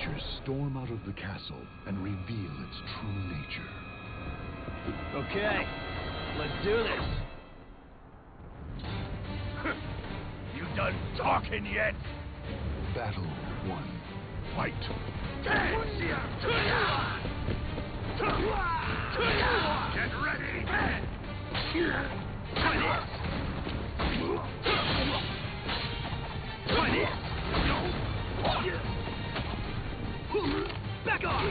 creatures storm out of the castle and reveal its true nature. Okay, let's do this. you done talking yet? Battle 1. Fight! Get ready! Try this. Try this. Back off.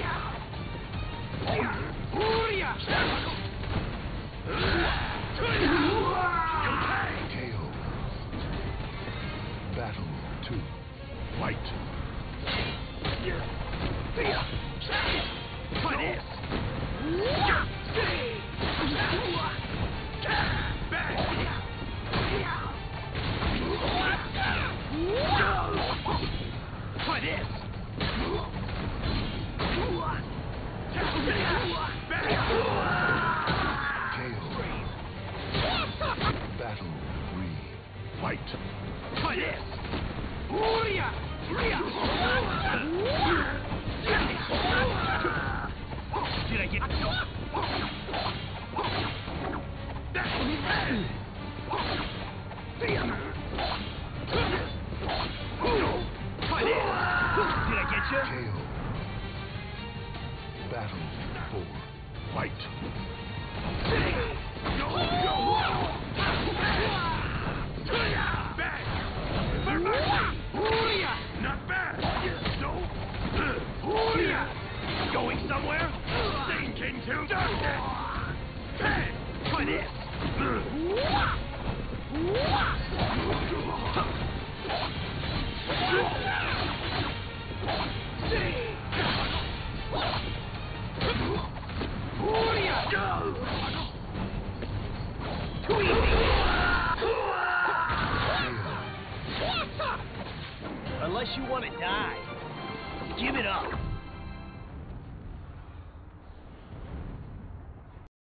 KO. Battle 2. Fight! Try this. Battle 3. Fight! Try this. Did I get. Did I get you? Battle 4. Fight! Not bad! Going somewhere? Thinking to! Unless you want to die, give it up.